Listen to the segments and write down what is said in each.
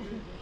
Mm-hmm.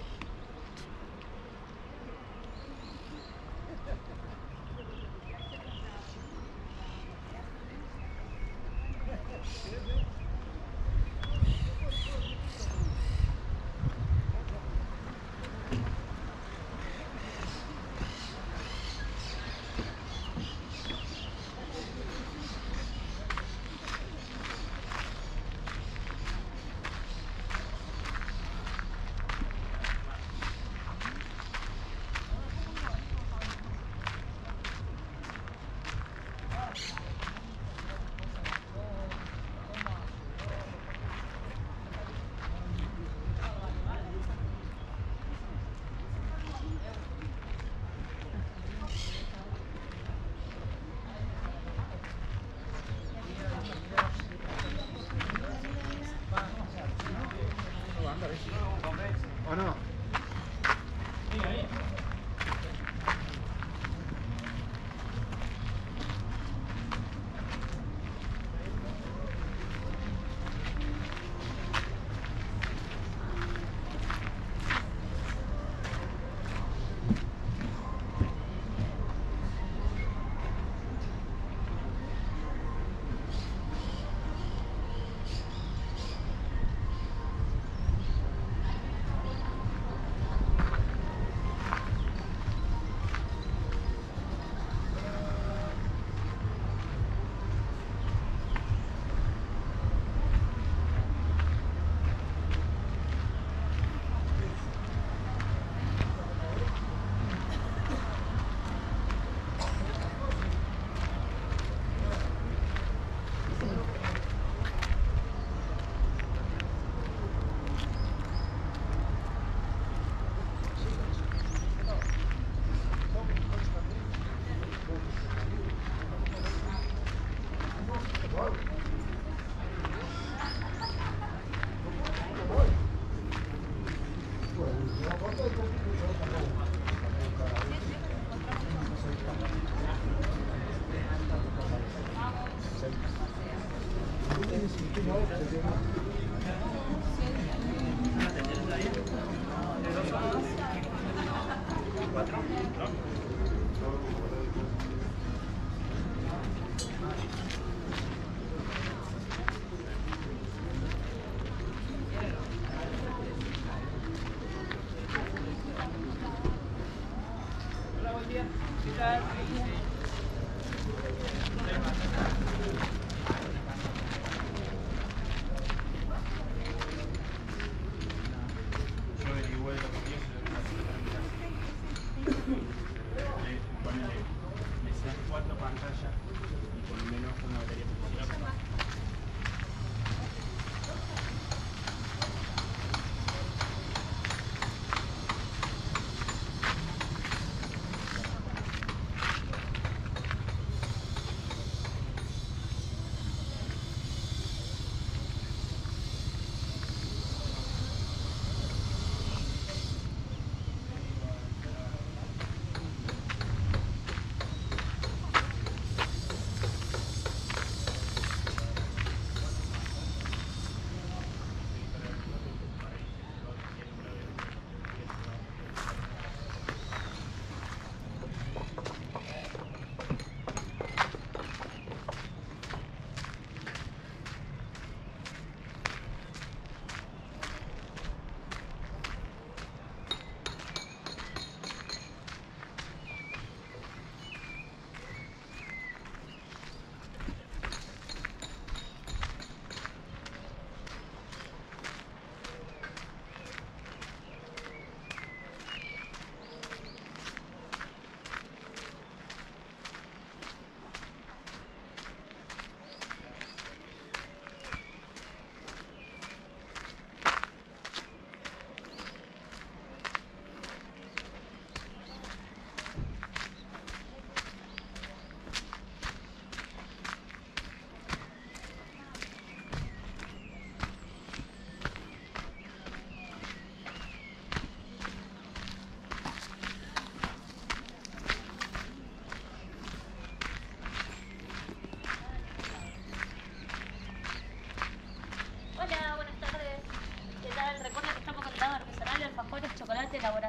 Thank you.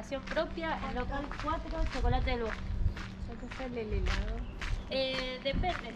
Elaboración propia, el local 4, chocolate del bosque. ¿Cuánto sale el helado? Eh, depende,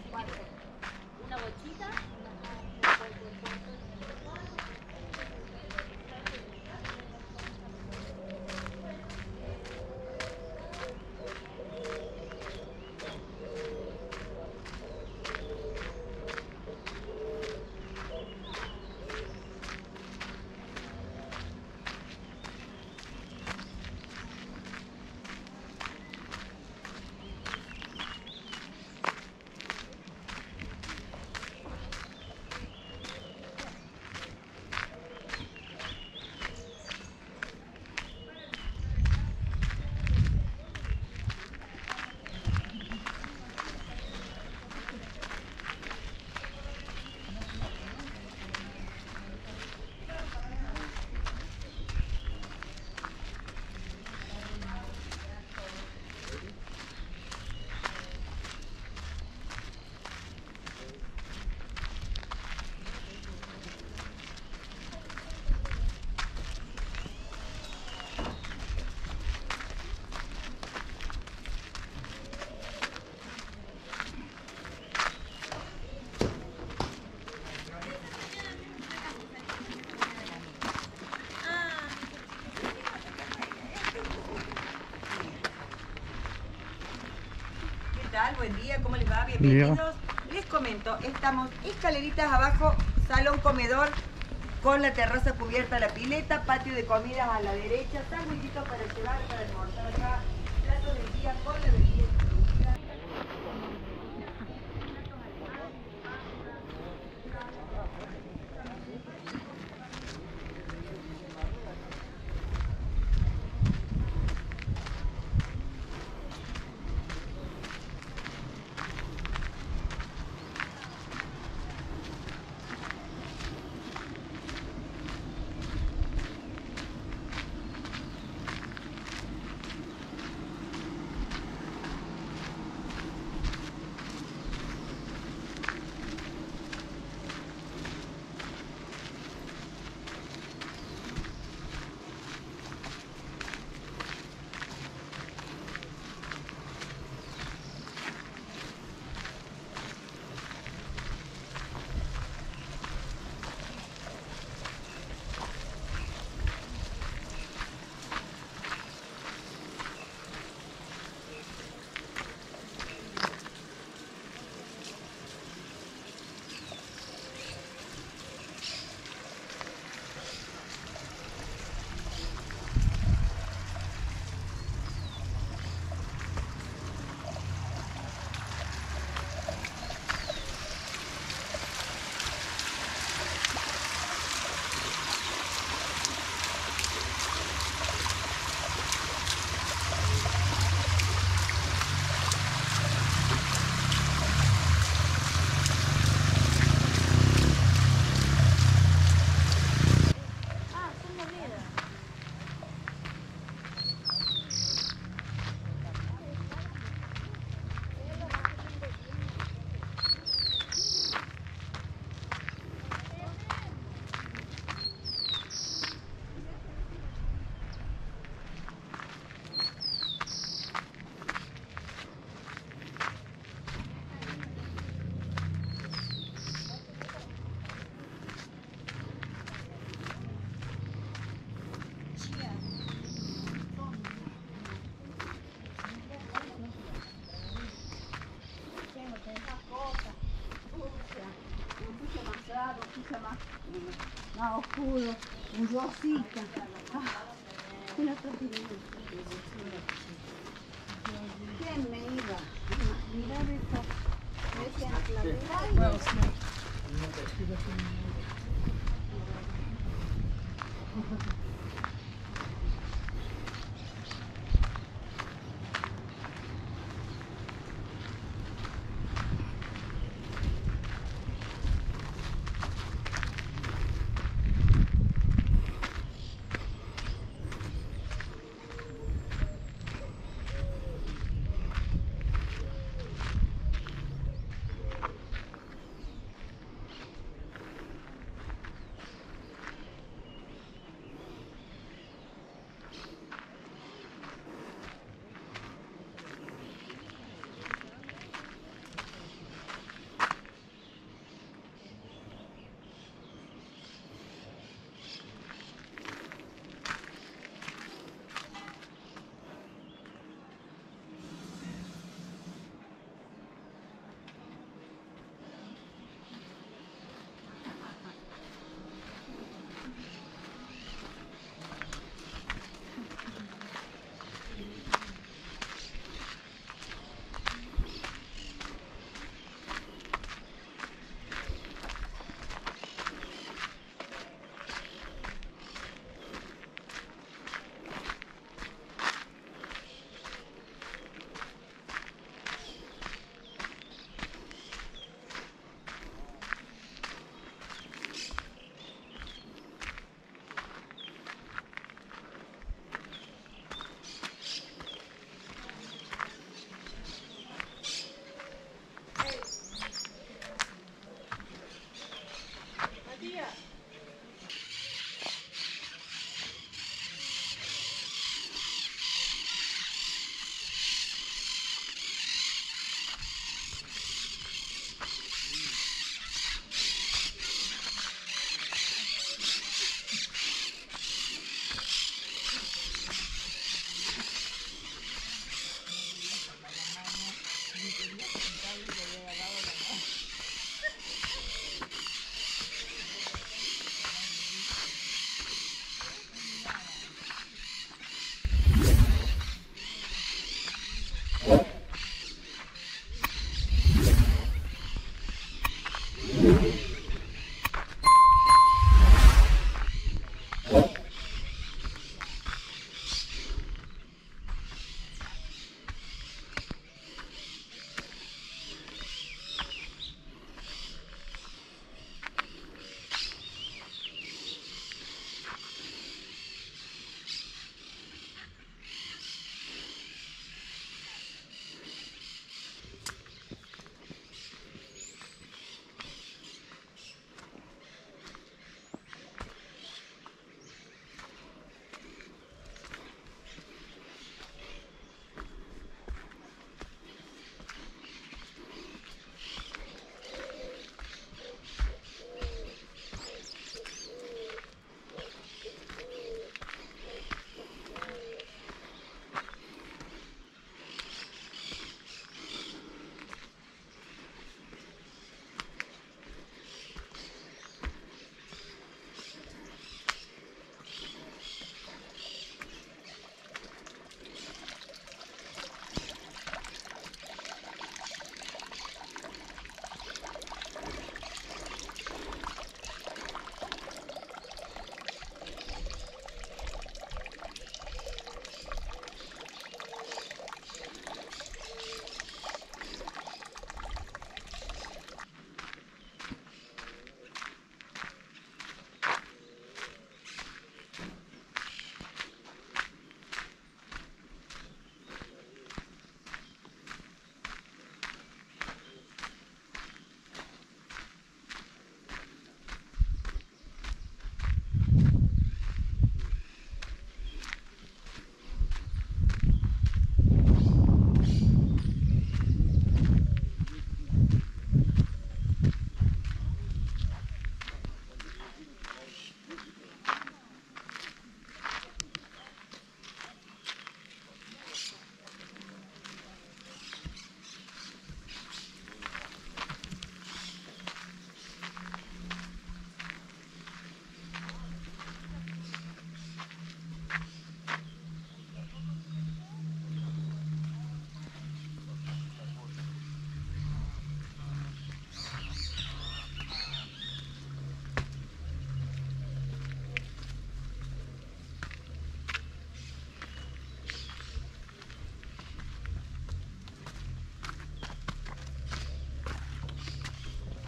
¿cómo les va? Bienvenidos. Les comento, estamos escaleritas abajo, salón comedor con la terraza cubierta, la pileta, patio de comidas a la derecha, sándwichitos para llevar, para almorzar ho pure un buon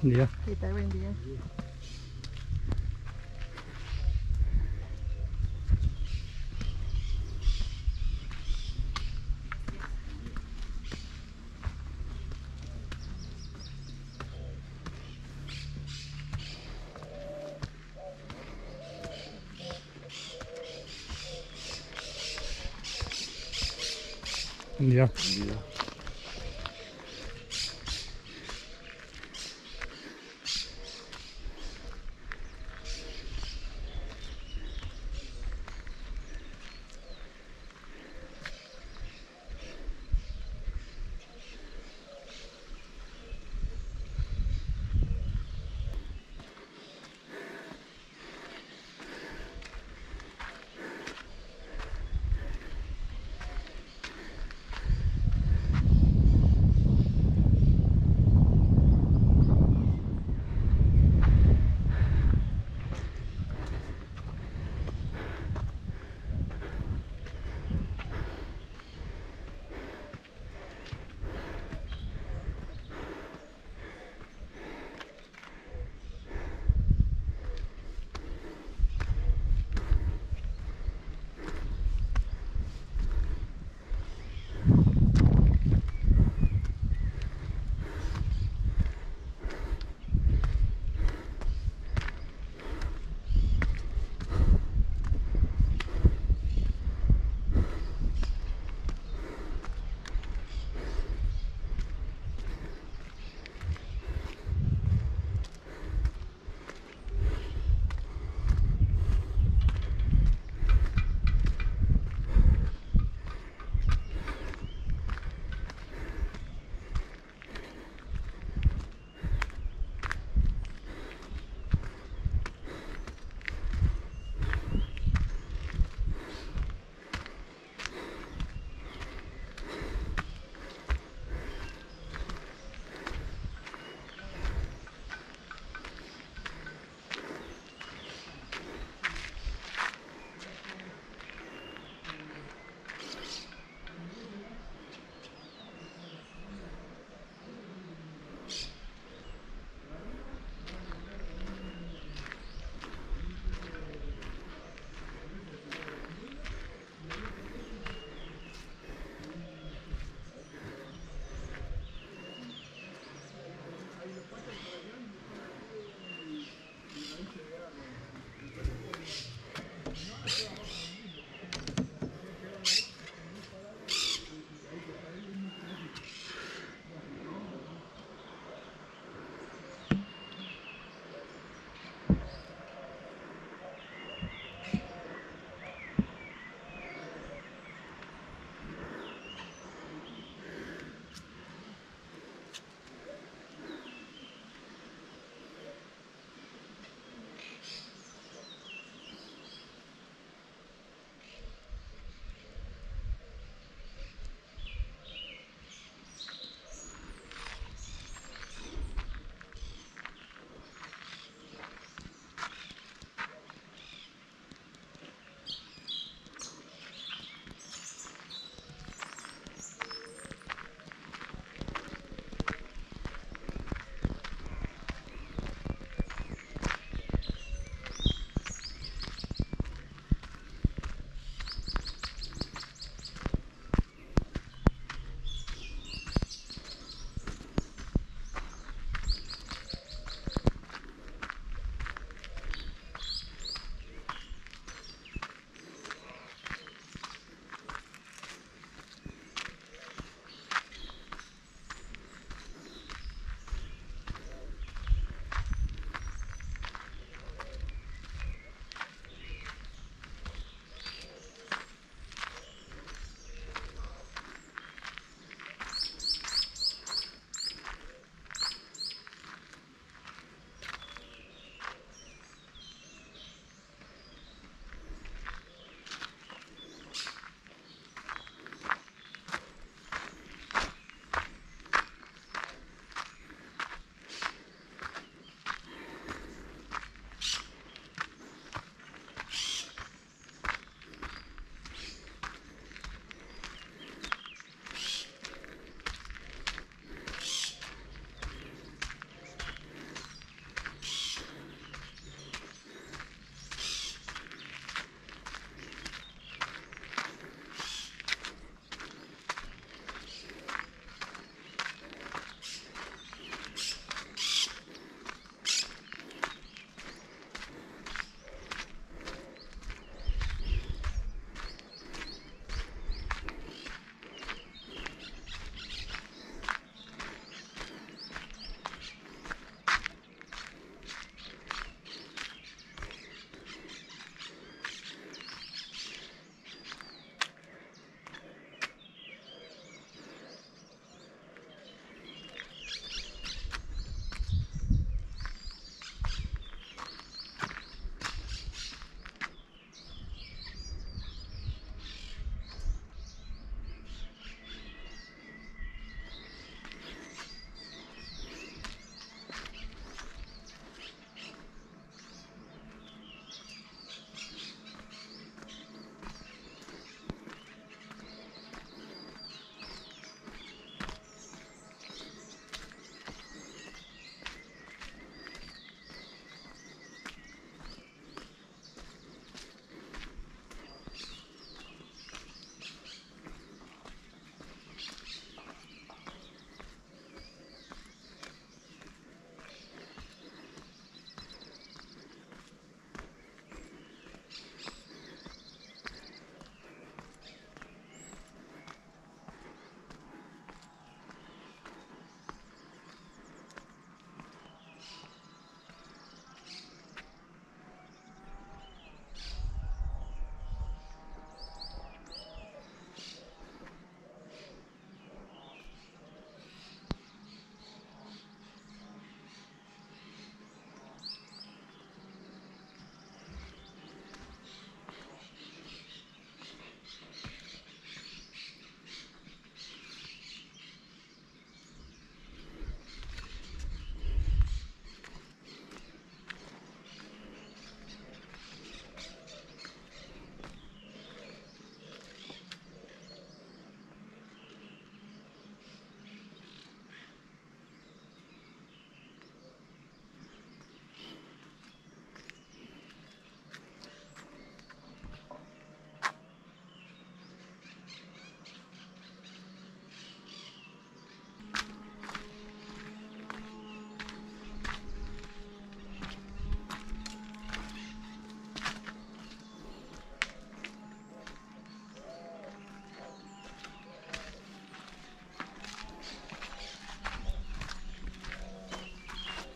Hindi Yeah.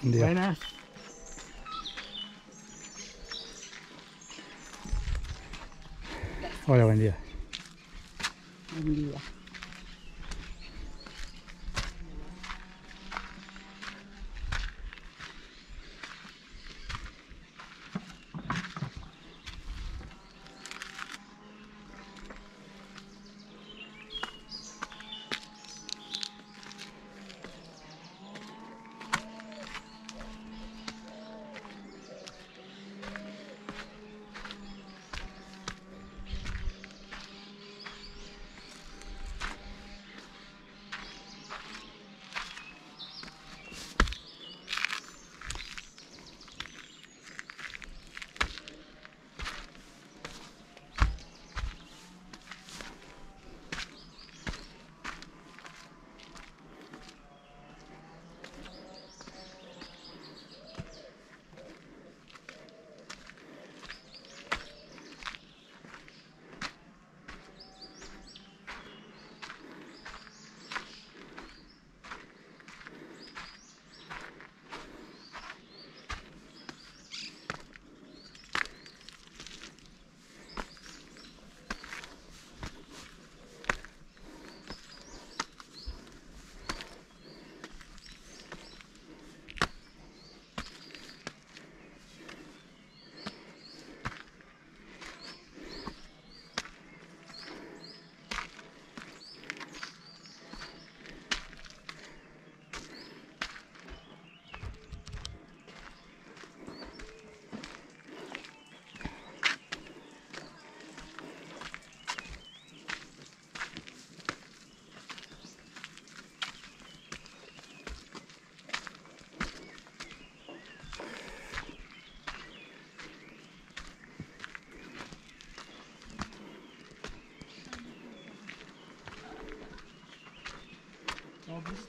Día. Buenas. Hola, buen día. Buen día.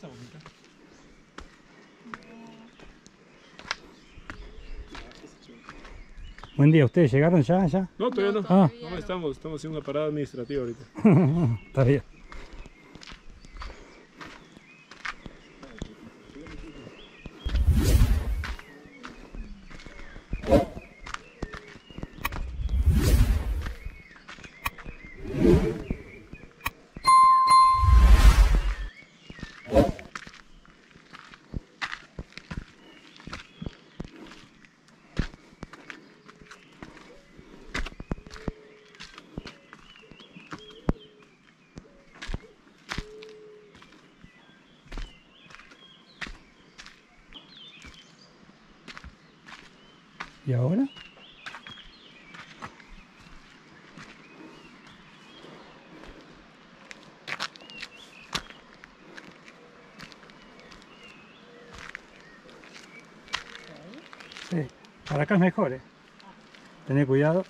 Está bonita. Buen día, ¿ustedes llegaron ya? ¿Ya? No, todavía no. Ah, No, estamos, estamos haciendo una parada administrativa ahorita. está bien. Para acá es mejor, ¿eh? Tené cuidado.